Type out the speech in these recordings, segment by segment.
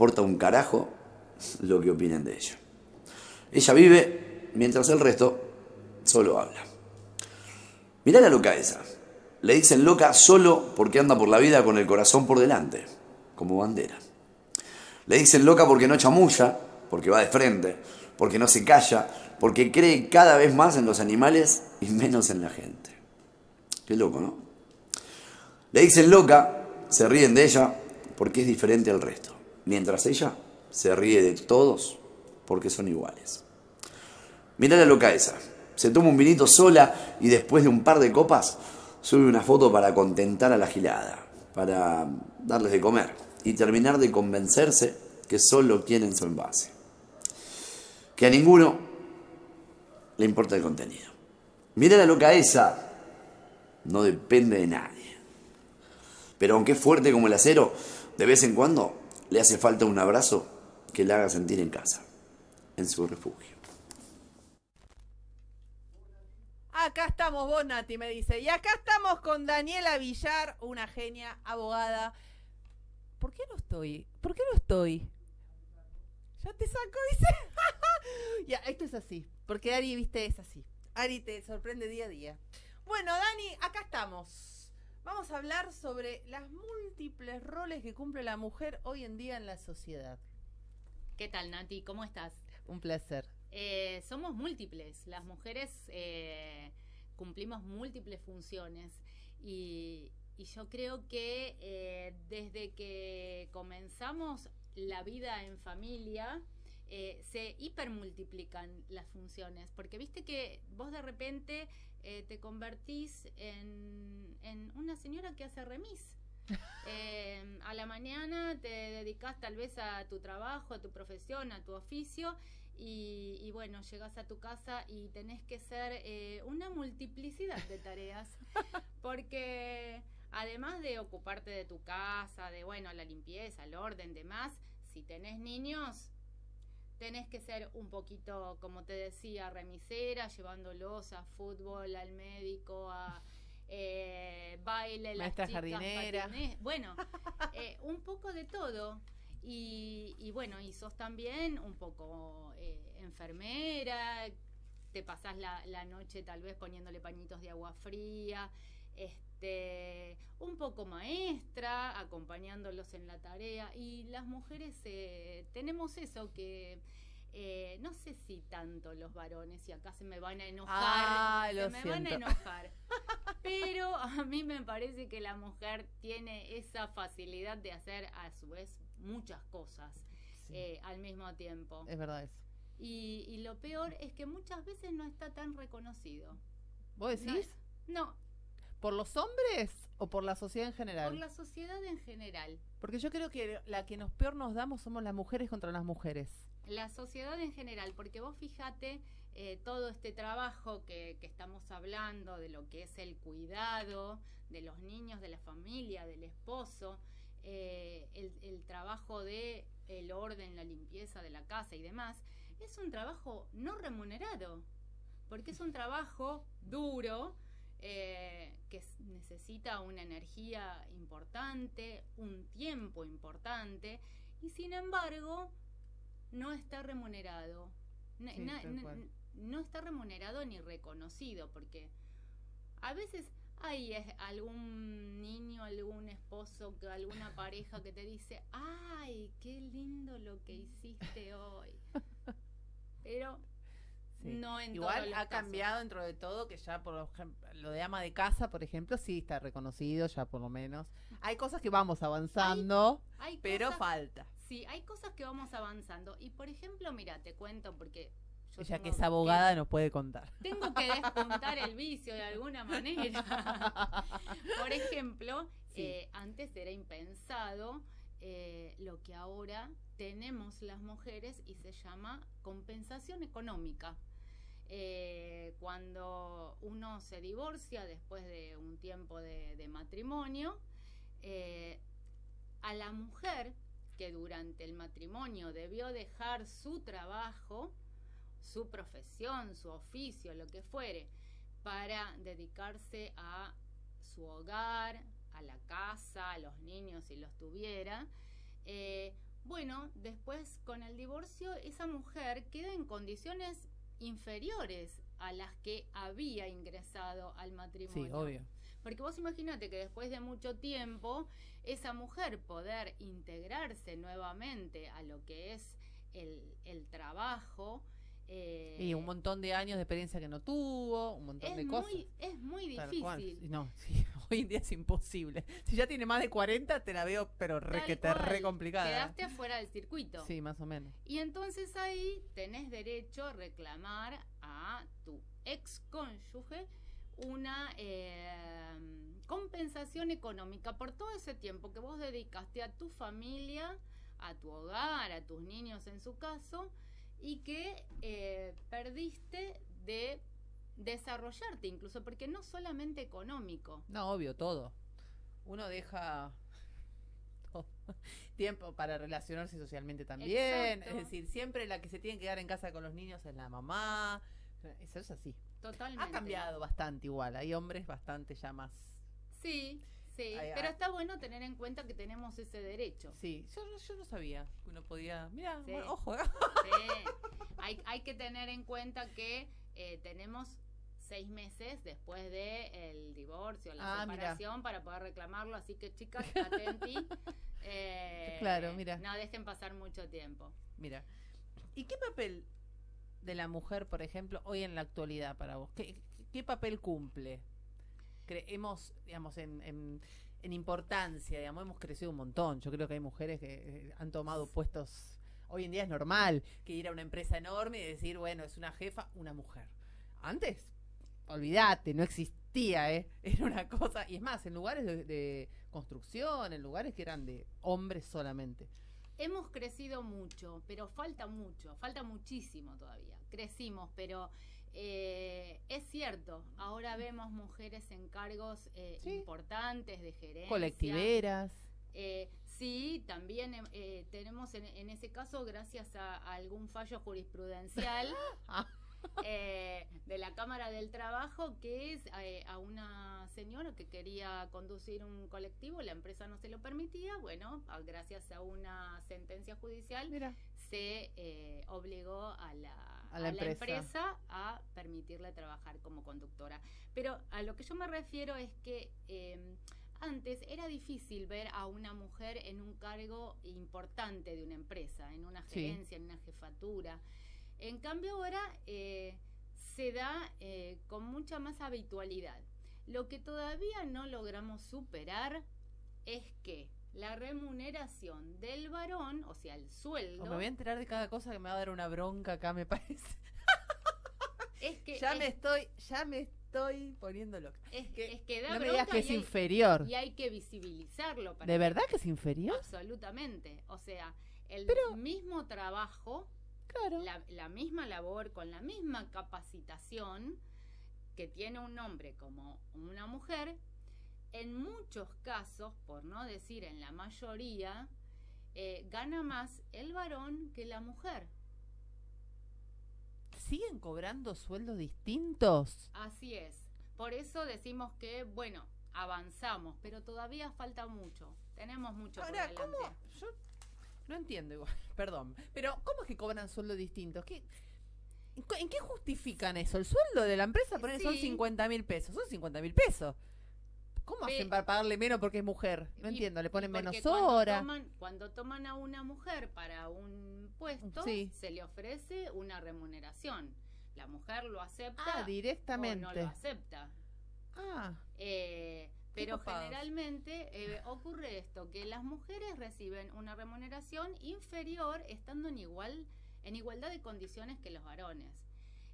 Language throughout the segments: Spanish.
importa un carajo lo que opinen de ella. Ella vive mientras el resto solo habla. Mirá la loca esa. Le dicen loca solo porque anda por la vida con el corazón por delante, como bandera. Le dicen loca porque no chamulla, porque va de frente, porque no se calla, porque cree cada vez más en los animales y menos en la gente. Qué loco, ¿no? Le dicen loca, se ríen de ella porque es diferente al resto, mientras ella se ríe de todos porque son iguales. Mirá la loca esa. Se toma un vinito sola y después de un par de copas sube una foto para contentar a la gilada, para darles de comer y terminar de convencerse que solo quieren su envase. Que a ninguno le importa el contenido. Mira la loca esa, no depende de nadie. Pero aunque es fuerte como el acero, de vez en cuando le hace falta un abrazo que le haga sentir en casa, en su refugio. Acá estamos vos, Nati, me dice. Y acá estamos con Daniela Villar, una genia, abogada. ¿Por qué no estoy? ¿Por qué no estoy? Ya te saco, dice. ya, esto es así. Porque Ari, viste, es así. Ari te sorprende día a día. Bueno, Dani, acá estamos. Vamos a hablar sobre las múltiples roles que cumple la mujer hoy en día en la sociedad. ¿Qué tal, Nati? ¿Cómo estás? Un placer. Eh, somos múltiples. Las mujeres eh, cumplimos múltiples funciones y, yo creo que eh, desde que comenzamos la vida en familia, se hipermultiplican las funciones, porque viste que vos de repente te convertís en, en, una señora que hace remis. a la mañana te dedicas tal vez a tu trabajo, a tu profesión, a tu oficio y, bueno, llegas a tu casa y tenés que ser eh, una multiplicidad de tareas, porque además de ocuparte de tu casa, de bueno, la limpieza, el orden, demás, si tenés niños, tenés que ser un poquito, como te decía, remisera, llevándolos a fútbol, al médico, a eh, baile, Maestra jardinera. Bueno, eh, un poco de todo. Y, bueno, y sos también un poco eh, enfermera, te pasás la, la, noche tal vez poniéndole pañitos de agua fría, este, un poco maestra, acompañándolos en la tarea. Y las mujeres eh, tenemos eso que... Eh, no sé si tanto los varones, y acá se me van a enojar, ah, se me van a enojar. Pero a mí me parece que la mujer tiene esa facilidad de hacer a su vez muchas cosas eh, al mismo tiempo. Es verdad eso. Y, lo peor es que muchas veces no está tan reconocido. ¿Vos decís? No, ¿Por los hombres o por la sociedad en general? Por la sociedad en general. Porque yo creo que la que nos peor nos damos somos las mujeres contra las mujeres. La sociedad en general, porque vos fíjate eh, todo este trabajo que, que, estamos hablando de lo que es el cuidado de los niños, de la familia, del esposo, eh, el, trabajo de el orden, la limpieza de la casa y demás, es un trabajo no remunerado, porque es un trabajo duro, eh, que necesita una energía importante, un tiempo importante, y sin embargo no está remunerado. no está remunerado ni reconocido, porque a veces hay algún niño, algún esposo, alguna pareja que te dice, ay, qué lindo lo que hiciste hoy. Pero no en Igual ha cambiado dentro de todo, que ya por ejemplo, lo de ama de casa, por ejemplo, sí está reconocido, ya por lo menos. Hay cosas que vamos avanzando, pero falta. Sí, hay cosas que vamos avanzando. Y por ejemplo, mira, te cuento porque ella que es abogada nos puede contar. Tengo que despuntar el vicio de alguna manera. Por ejemplo, eh, antes era impensado eh, lo que ahora tenemos las mujeres y se llama compensación económica. Eh, cuando uno se divorcia después de un tiempo de matrimonio, a la mujer que durante el matrimonio debió dejar su trabajo, su profesión, su oficio, lo que fuere, para dedicarse a su hogar, a la casa, a los niños si los tuviera, eh, bueno, después con el divorcio esa mujer queda en condiciones inferiores a las que había ingresado al matrimonio. Sí, obvio. Porque vos imagínate que después de mucho tiempo, esa mujer poder integrarse nuevamente a lo que es el, el trabajo. eh, Y un montón de años de experiencia que no tuvo, un montón de cosas. es muy difícil. No, sí, hoy en día es imposible. Si ya tiene más de 40, te la veo, pero re, Tal que te re complicada. Quedaste afuera del circuito. Sí, más o menos. Y entonces ahí tenés derecho a reclamar a tu ex cónyuge una eh, compensación económica por todo ese tiempo que vos dedicaste a tu familia, a tu hogar, a tus niños en su caso, y que eh, perdiste de desarrollarte incluso, porque no solamente económico. No, obvio, todo. Uno deja todo. tiempo para relacionarse socialmente también. Exacto. Es decir, siempre la que se tiene que quedar en casa con los niños es la mamá. Eso es así. Totalmente. Ha cambiado bastante igual. Hay hombres bastante ya más. Sí, sí, Ay, pero está bueno tener en cuenta que tenemos ese derecho. Sí, yo, no- yo no sabía que uno podía. Mira, Sí. ojo, ¿eh? Sí. Hay, hay que tener en cuenta que eh, tenemos seis meses después de el divorcio, la Ah, mira. separación para poder reclamarlo. Así que chicas, atenti. Eh, Claro, mira. No dejen pasar mucho tiempo. Mira. ¿Y qué papel de la mujer, por ejemplo, hoy en la actualidad para vos? ¿Qué, qué papel cumple? Creemos, digamos, en, en, en importancia, digamos, hemos crecido un montón. Yo creo que hay mujeres que eh, han tomado puestos. Hoy en día es normal que ir a una empresa enorme y decir, bueno, es una jefa, una mujer. Antes, olvídate, no existía, ¿eh? Era una cosa. Y es más, en lugares de, de construcción, en lugares que eran de hombres solamente. Hemos crecido mucho, pero falta mucho, falta muchísimo todavía. Crecimos, pero eh, es cierto, ahora vemos mujeres en cargos eh, Sí. importantes de gerencia. Colectiveras. Eh, sí, también eh, tenemos en, en ese caso, gracias a, a algún fallo jurisprudencial Ah. Eh, de la Cámara del Trabajo, que es eh, a una señora que quería conducir un colectivo, la empresa no se lo permitía, bueno, a- gracias a una sentencia judicial Mira. se eh, obligó a la, A la a la empresa. a permitirle trabajar como conductora. Pero a lo que yo me refiero es que eh, antes era difícil ver a una mujer en un cargo importante de una empresa, en una Sí. gerencia, en una jefatura. En cambio ahora eh, se da eh, con mucha más habitualidad. Lo que todavía no logramos superar es que la remuneración del varón, o sea, el sueldo, O me voy a enterar de cada cosa que me va a dar una bronca acá, me parece. es que ya es, me estoy, ya me estoy poniendo loca. es, que es que da No me digas que es hay- inferior. y hay que visibilizarlo. Para ¿De verdad que es inferior? Absolutamente. O sea, el Pero- mismo trabajo, Claro. la, la misma labor, con la misma capacitación que tiene un hombre como una mujer, en muchos casos, por no decir en la mayoría, eh, gana más el varón que la mujer. ¿Siguen cobrando sueldos distintos? Así es. Por eso decimos que, bueno, avanzamos, pero todavía falta mucho. Tenemos mucho Ahora, por delante. ¿cómo? Yo no entiendo igual, perdón. Pero, ¿cómo es que cobran sueldos distintos? ¿Qué, en cu- ¿En qué justifican eso? ¿El sueldo de la empresa poner son Sí. 50 mil pesos? Son 50 mil pesos. ¿Cómo hacen para pagarle menos porque es mujer? No Y- entiendo, le ponen menos horas. Cuando toman a una mujer para un puesto, Sí. se le ofrece una remuneración. La mujer lo acepta Ah, o directamente. no lo acepta. Ah, Eh, pero generalmente eh, ocurre esto, que las mujeres reciben una remuneración inferior estando en igual en igualdad de condiciones que los varones.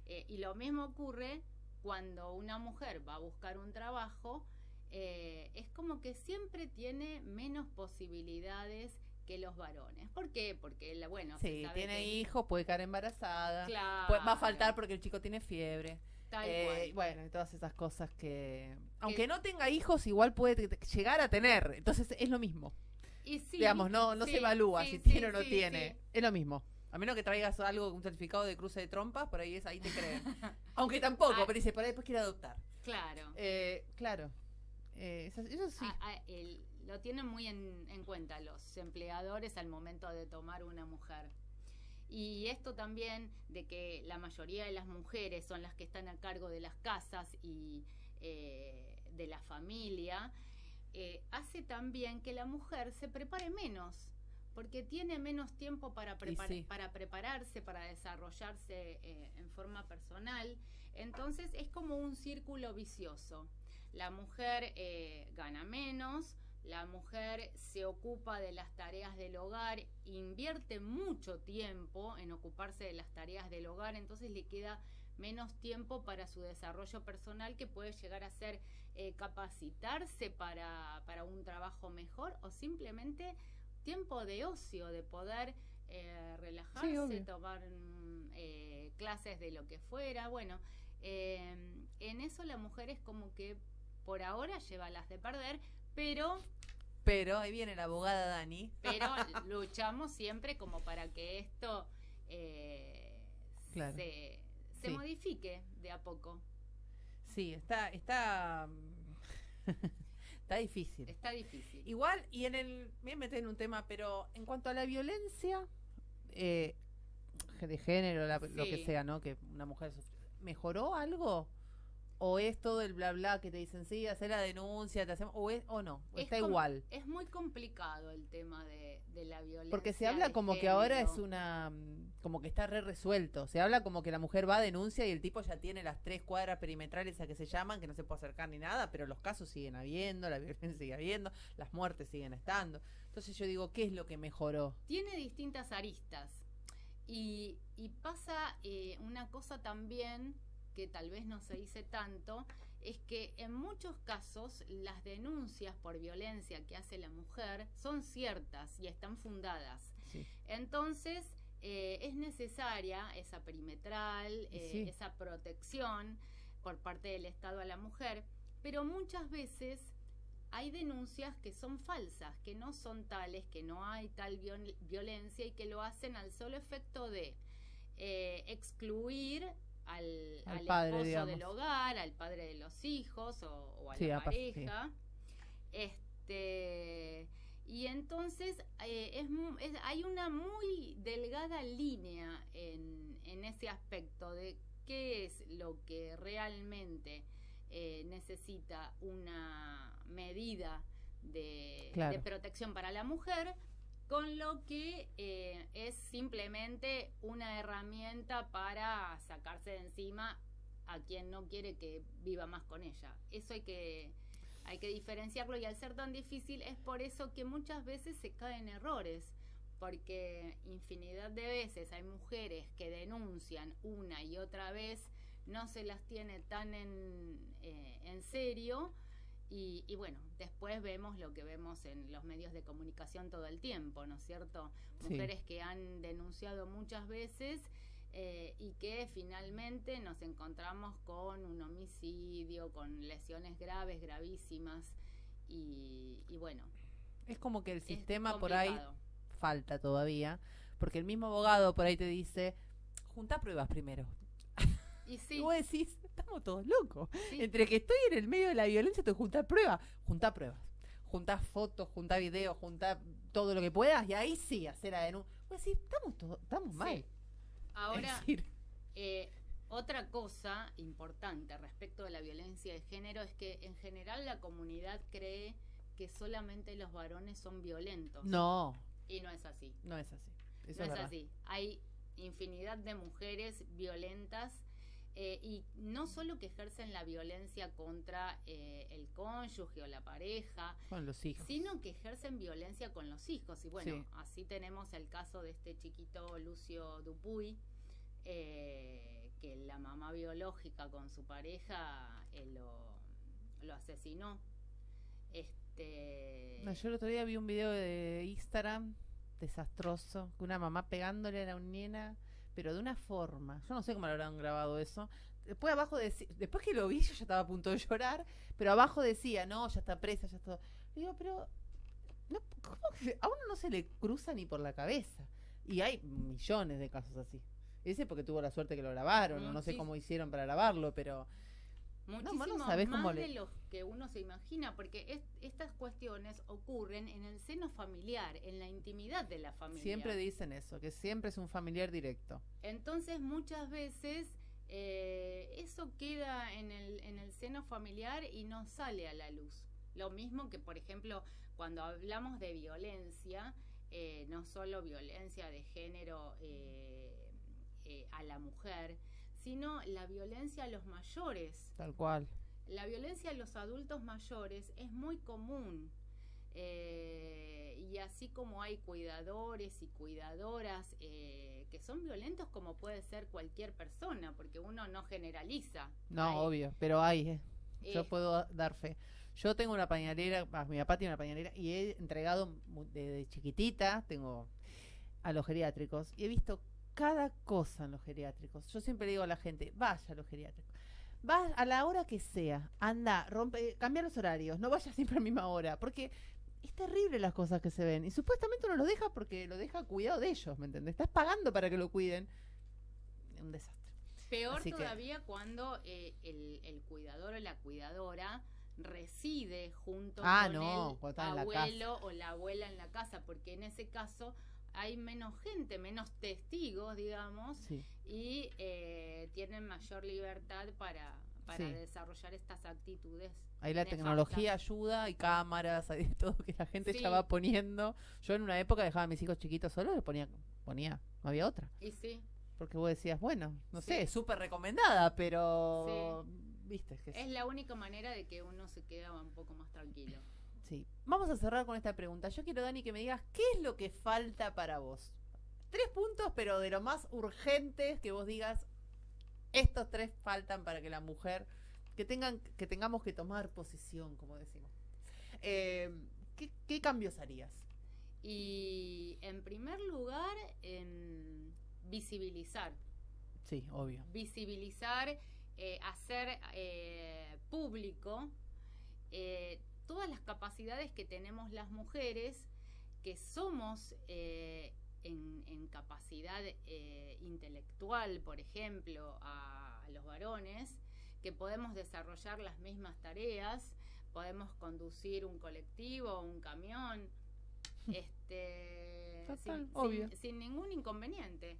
Eh, y lo mismo ocurre cuando una mujer va a buscar un trabajo, eh, es como que siempre tiene menos posibilidades que los varones. ¿Por qué? Porque, bueno, se sí, sabe tiene que- hijos, puede caer embarazada. Claro, va a faltar porque el chico tiene fiebre. Tal Eh, cual. bueno, y todas esas cosas que... Aunque no tenga hijos, igual puede llegar a tener. Entonces es lo mismo. Y sí, Digamos, no, no sí, se evalúa sí, si sí, tiene o no sí, tiene. sí. Es lo mismo. A menos que traigas algo, un certificado de cruce de trompas, por ahí es ahí te creen. Aunque tampoco, Ah. pero dice, por ahí después quiere adoptar. Claro. Eh, claro. Eh, eso, eso sí. a- a- el- lo tienen muy en, en cuenta los empleadores al momento de tomar una mujer. Y esto también de que la mayoría de las mujeres son las que están a cargo de las casas y eh, de la familia, eh, hace también que la mujer se prepare menos, porque tiene menos tiempo para, prepar- sí. para prepararse, para desarrollarse eh, en forma personal. Entonces es como un círculo vicioso. La mujer eh, gana menos, la mujer se ocupa de las tareas del hogar, invierte mucho tiempo en ocuparse de las tareas del hogar, entonces le queda menos tiempo para su desarrollo personal que puede llegar a ser eh, capacitarse para, para un trabajo mejor o simplemente tiempo de ocio, de poder eh, relajarse, tomar mm, eh, clases de lo que fuera. Bueno, en eso la mujer es como que por ahora lleva las de perder, pero Pero ahí viene la abogada Dani. pero luchamos siempre como para que esto eh, Claro. se, se Sí. modifique de a poco. Sí, está, está, está difícil. Está difícil. Igual, y en el, me meter en un tema, pero en cuanto a la violencia eh, de género, la- lo que sea, ¿no? Que una mujer sufrió, ¿mejoró algo? ¿O es todo el bla bla que te dicen, sí, hacer la denuncia, te hacemos, o, es, o no? ¿O Es está igual? Es muy complicado el tema de, de la violencia. Porque se habla como que ahora es una. mm, como que está re resuelto. Se habla como que la mujer va a denuncia y el tipo ya tiene las tres cuadras perimetrales a que se llaman, que no se puede acercar ni nada, pero los casos siguen habiendo, la violencia sigue habiendo, las muertes siguen estando. Entonces yo digo, ¿qué es lo que mejoró? tiene distintas aristas. Y, y pasa eh, una cosa también que tal vez no se dice tanto, es que en muchos casos las denuncias por violencia que hace la mujer son ciertas y están fundadas. Sí. Entonces, eh, es necesaria esa perimetral, eh, sí. esa protección por parte del Estado a la mujer, pero muchas veces hay denuncias que son falsas, que no son tales, que no hay tal viol- violencia y que lo hacen al solo efecto de eh, excluir al, Al al padre, esposo digamos. del hogar, al padre de los hijos o, o a Sí, la sí. pareja. Este, y entonces eh, es, hay una muy delgada línea en, en ese aspecto de qué es lo que realmente eh, necesita una medida de, Claro. de protección para la mujer con lo que eh, es simplemente una herramienta para sacarse de encima a quien no quiere que viva más con ella. Eso hay que, hay que diferenciarlo y al ser tan difícil es por eso que muchas veces se caen errores, porque infinidad de veces hay mujeres que denuncian una y otra vez, no se las tiene tan en, eh, en serio y, y bueno, después vemos lo que vemos en los medios de comunicación todo el tiempo, ¿no es cierto? Sí. Mujeres que han denunciado muchas veces eh, y que finalmente nos encontramos con un homicidio, con lesiones graves, gravísimas y, y bueno. Es como que el sistema por ahí falta todavía, porque el mismo abogado por ahí te dice, junta pruebas primero. Y sí, Y vos decís, estamos todos locos. sí, Entre que estoy en el medio de la violencia, te juntar pruebas. Junta pruebas. Junta fotos, junta videos, junta todo lo que puedas y ahí sí hacer la denuncia. Vos decís, estamos, todos, estamos mal. Ahora, Es decir, Eh, otra cosa importante respecto de la violencia de género es que en general la comunidad cree que solamente los varones son violentos. no, Y no es así. no es así. Eso no es así. Hay infinidad de mujeres violentas eh, y no solo que ejercen la violencia contra eh, el cónyuge o la pareja, Con los hijos. sino que ejercen violencia con los hijos. Y bueno, Sí. así tenemos el caso de este chiquito Lucio Dupuy, eh, que la mamá biológica con su pareja eh, lo, lo asesinó. Este, No, yo el otro día vi un video de Instagram desastroso, que una mamá pegándole a la nena, pero de una forma. Yo no sé cómo lo habrán grabado eso. Después abajo decía, después que lo vi yo ya estaba a punto de llorar, pero abajo decía, no, ya está presa, ya está. Digo, pero no, ¿cómo que a uno no se le cruza ni por la cabeza? Y hay millones de casos así. Ese porque tuvo la suerte que lo grabaron, Mm, no sé sí. cómo hicieron para grabarlo, pero Muchísimo vos no sabés más cómo de le- lo que uno se imagina, porque es- estas cuestiones ocurren en el seno familiar, en la intimidad de la familia. Siempre dicen eso, que siempre es un familiar directo. Entonces muchas veces eh, eso queda en el, en el seno familiar y no sale a la luz. Lo mismo que, por ejemplo, cuando hablamos de violencia, eh, no solo violencia de género eh, eh, a la mujer, sino la violencia a los mayores. Tal cual. La violencia a los adultos mayores es muy común. eh, y así como hay cuidadores y cuidadoras eh, que son violentos como puede ser cualquier persona, porque uno no generaliza. No, Hay, obvio, pero hay, eh. Yo eh, puedo dar fe. Yo tengo una pañalera, ah, mi papá tiene una pañalera y he entregado desde chiquitita, tengo a los geriátricos y he visto cada cosa en los geriátricos. Yo siempre digo a la gente, vaya a los geriátricos. Va a la hora que sea, anda, rompe, cambia los horarios, no vaya siempre a la misma hora, porque es terrible las cosas que se ven. Y supuestamente uno lo deja porque lo deja cuidado de ellos, ¿me entiendes? Estás pagando para que lo cuiden. Un desastre. Peor Así que- todavía cuando eh, el, el cuidador o la cuidadora reside junto Ah, con no, el la abuelo o la abuela en la casa, porque en ese caso hay menos gente, menos testigos, digamos, Sí. y eh, tienen mayor libertad para, para Sí. desarrollar estas actitudes. Ahí la nefastas. tecnología ayuda, hay cámaras, hay de todo que la gente Sí. ya va poniendo. Yo en una época dejaba a mis hijos chiquitos solos, les ponía, ponía, no había otra. Y sí, Porque vos decías, bueno, no Sí. sé, súper recomendada, pero viste es que es la única manera de que uno se queda un poco más tranquilo. Sí. Vamos a cerrar con esta pregunta. Yo quiero, Dani, que me digas qué es lo que falta para vos. Tres puntos, pero de lo más urgentes que vos digas, estos tres faltan para que la mujer, que tengan, que tengamos que tomar posición, como decimos. Eh, ¿qué, qué cambios harías? Y en primer lugar, en visibilizar. Sí, obvio. visibilizar, eh, hacer eh, público eh, todas las capacidades que tenemos las mujeres, que somos eh, en, en capacidad eh, intelectual, por ejemplo, a, a los varones, que podemos desarrollar las mismas tareas, podemos conducir un colectivo, un camión, este, Total, sin- obvio. sin- sin ningún inconveniente.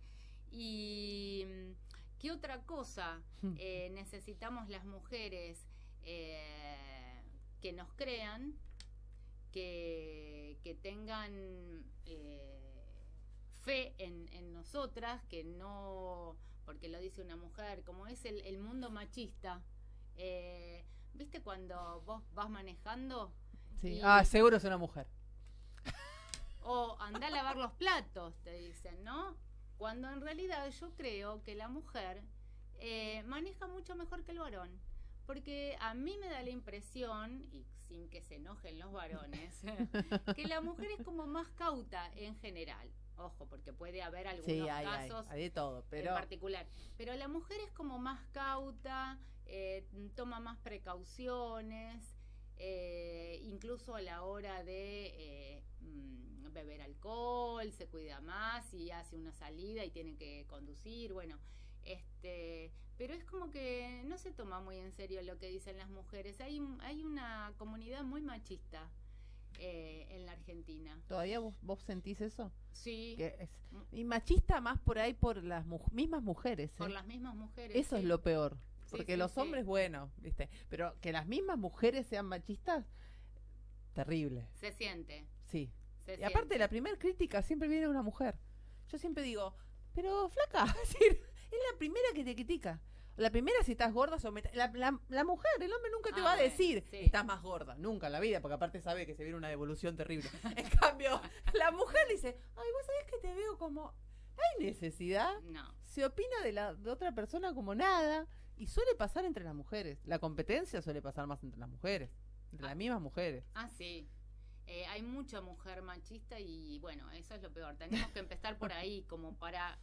Y qué otra cosa eh, necesitamos las mujeres eh, que nos crean, que, que tengan eh, fe en, en nosotras, que no, porque lo dice una mujer, como es el, el mundo machista. eh, ¿Viste cuando vos vas manejando Sí. Y- Ah, seguro es una mujer. o anda a lavar los platos, te dicen, ¿no? Cuando en realidad yo creo que la mujer eh, maneja mucho mejor que el varón. Porque a mí me da la impresión, y sin que se enojen los varones, que la mujer es como más cauta en general. Ojo, porque puede haber algunos Sí, hay, casos hay de todo, pero en particular. Pero la mujer es como más cauta, eh, toma más precauciones, eh, incluso a la hora de eh, mm, beber alcohol, se cuida más y hace una salida y tiene que conducir, bueno, este, pero es como que no se toma muy en serio lo que dicen las mujeres. Hay, hay una comunidad muy machista eh, en la Argentina. ¿todavía vos, vos sentís eso? Sí, Que es- y machista más por ahí por las mu- mismas mujeres. por ¿eh? las mismas mujeres. Eso es lo peor. Porque sí, los hombres, bueno, ¿viste? Pero que las mismas mujeres sean machistas, terrible. Se siente. Sí. se Y aparte, la primera crítica siempre viene de una mujer. Yo siempre digo, pero flaca, es decir, es la primera que te critica. La primera si estás gorda, somete- la, la, la mujer, el hombre nunca te Ah, va a decir, sí. estás más gorda, nunca en la vida, porque aparte sabe que se viene una devolución terrible. En cambio, la mujer dice, ay, vos sabés que te veo como, hay necesidad, No. se opina de la de otra persona como nada, y suele pasar entre las mujeres. La competencia suele pasar más entre las mujeres, entre Ah. las mismas mujeres. Ah, sí. Eh, hay mucha mujer machista y bueno, eso es lo peor. Tenemos que empezar por ahí como para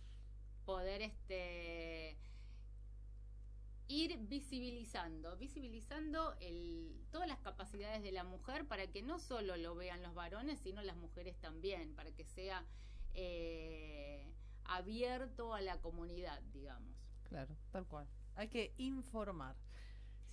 poder este ir visibilizando, visibilizando el, todas las capacidades de la mujer para que no solo lo vean los varones, sino las mujeres también, para que sea eh, abierto a la comunidad, digamos. Claro, tal cual. Hay que informar.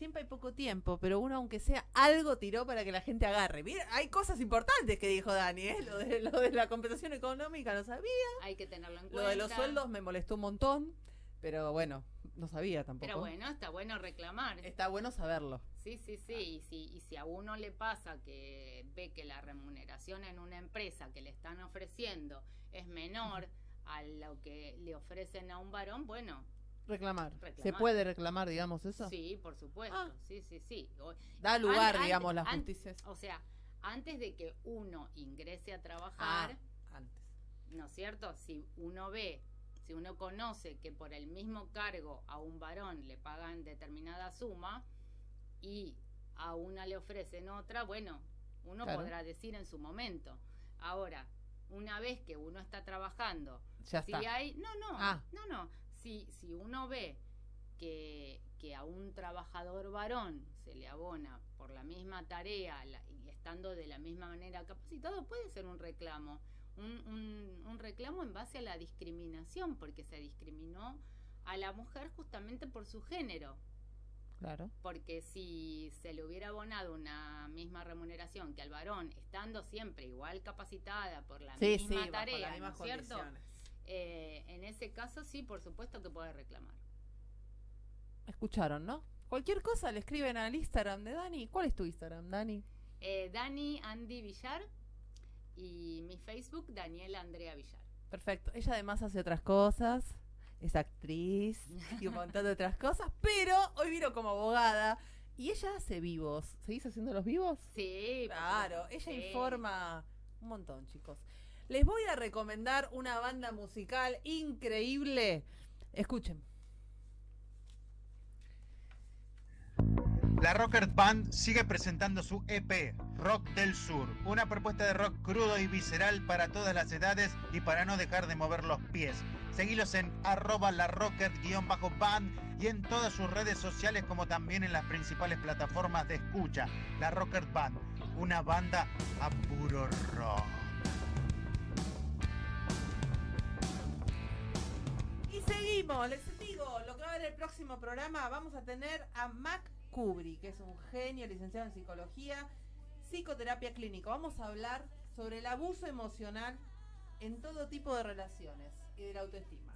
Siempre hay poco tiempo, pero uno, aunque sea algo, tiró para que la gente agarre. Mira, hay cosas importantes que dijo Dani, ¿eh? Lo de, lo de la compensación económica no sabía. Hay que tenerlo en cuenta. Lo de los sueldos me molestó un montón, pero bueno, no sabía tampoco. Pero bueno, está bueno reclamar. Está bueno saberlo. Sí, sí, sí. Y si, y si a uno le pasa que ve que la remuneración en una empresa que le están ofreciendo es menor a lo que le ofrecen a un varón, bueno, Reclamar. ¿Se puede reclamar, digamos, eso? sí, por supuesto. Ah. Sí, sí, sí. O- Da lugar, an- digamos, la an- justicia. O sea, antes de que uno ingrese a trabajar, Ah, antes. ¿no es cierto? Si uno ve, si uno conoce que por el mismo cargo a un varón le pagan determinada suma y a una le ofrecen otra, bueno, uno Claro. podrá decir en su momento. Ahora, una vez que uno está trabajando, Ya si está. hay, no, no, Ah. no, no, si, si uno ve que, que a un trabajador varón se le abona por la misma tarea la- y estando de la misma manera capacitado, puede ser un reclamo. Un, un- un reclamo en base a la discriminación, porque se discriminó a la mujer justamente por su género. Claro. Porque si se le hubiera abonado una misma remuneración que al varón, estando siempre igual capacitada por la Sí, sí, misma bajo tarea, ¿no es cierto? Eh, en ese caso sí, por supuesto que puede reclamar. Escucharon, ¿no? Cualquier cosa le escriben al Instagram de Dani. ¿Cuál es tu Instagram, Dani? Eh, Dani Andy Villar y mi Facebook Daniela Andrea Villar. Perfecto. Ella además hace otras cosas. Es actriz y un montón de otras cosas. Pero hoy vino como abogada. Y ella hace vivos. ¿Seguís haciendo los vivos? Sí, Claro, ella sí. informa un montón, chicos. Les voy a recomendar una banda musical increíble. Escuchen. La Rocker Band sigue presentando su EP, Rock del Sur, una propuesta de rock crudo y visceral para todas las edades y para no dejar de mover los pies. Seguilos en arroba la rocker-band y en todas sus redes sociales como también en las principales plataformas de escucha. La Rocker Band, una banda a puro rock. Les digo, lo que va a haber el próximo programa, vamos a tener a Mac Kubri, que es un genio licenciado en psicología, psicoterapia clínica. Vamos a hablar sobre el abuso emocional en todo tipo de relaciones y de autoestima.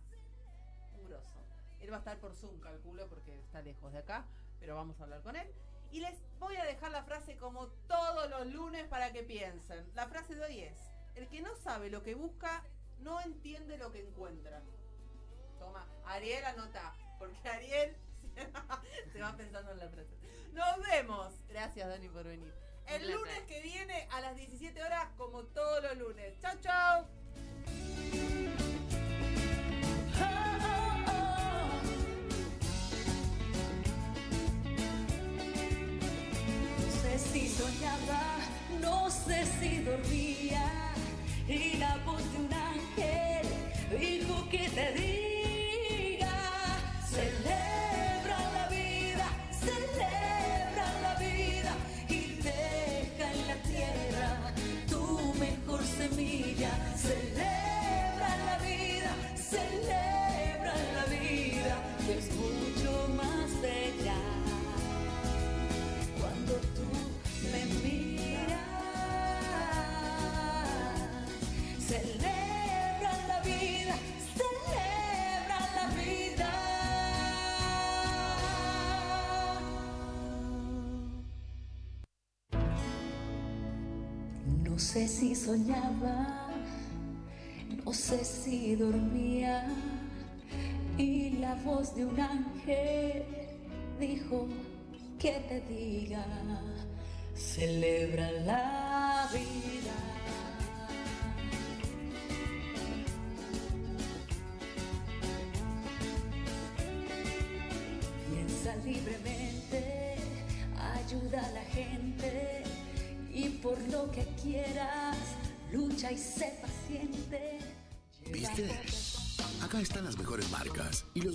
Él va a estar por Zoom, calculo, porque está lejos de acá, pero vamos a hablar con él. Y les voy a dejar la frase como todos los lunes para que piensen. La frase de hoy es, el que no sabe lo que busca, no entiende lo que encuentra. Toma, Ariel anota, porque Ariel se va pensando en la frase. Nos vemos. Gracias, Dani, por venir. El lunes que viene a las 17 horas, como todos los lunes. Chau, chau. No sé si soñaba, no sé si dormía. Y la voz de un ángel dijo que te diga: No sé si soñaba, no sé si dormía y la voz de un ángel dijo que te diga, celebra la vida. Están las mejores marcas y los